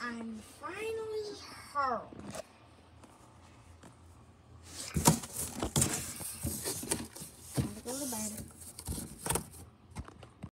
I'm finally home. I'm gonna go to bed.